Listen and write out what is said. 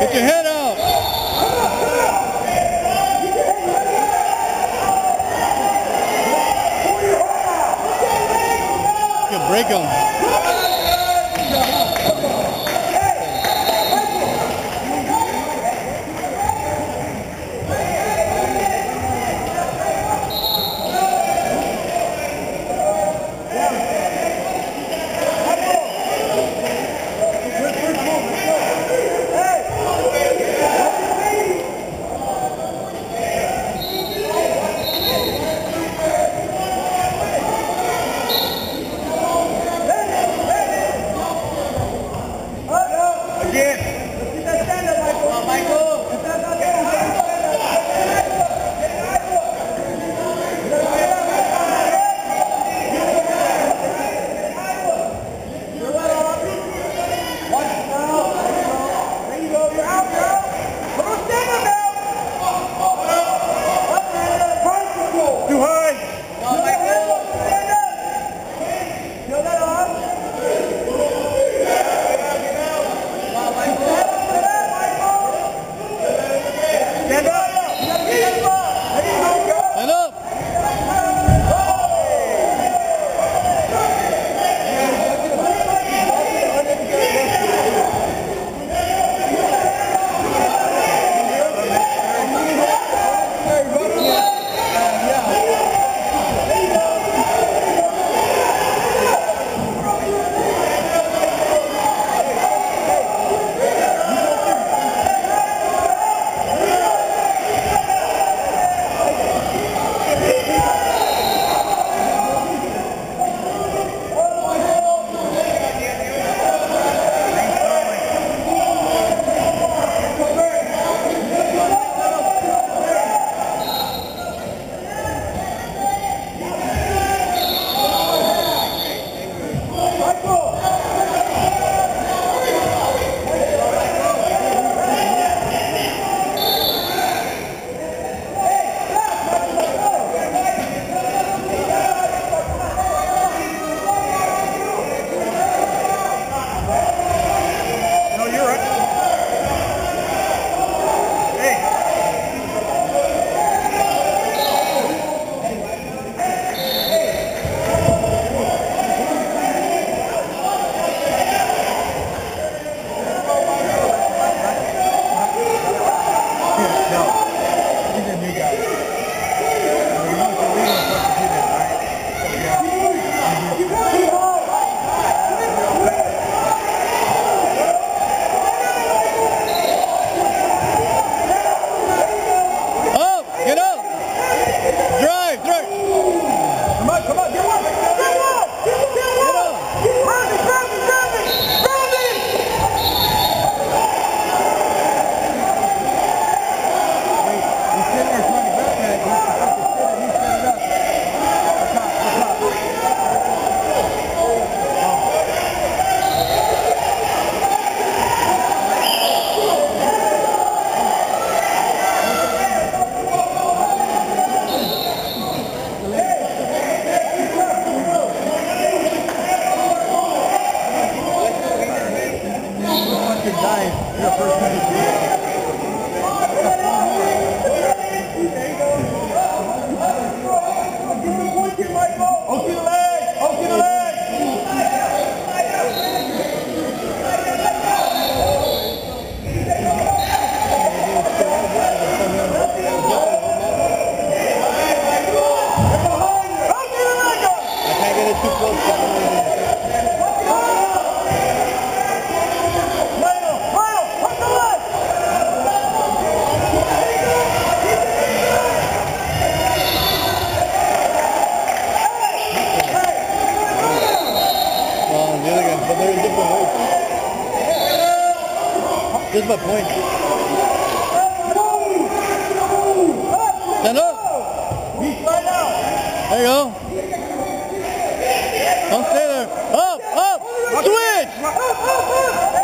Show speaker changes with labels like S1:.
S1: Get
S2: your head out. You break him. good dive in the first
S1: minute. This is my point. Stand up. There you go. Don't stay there. Up, up, switch.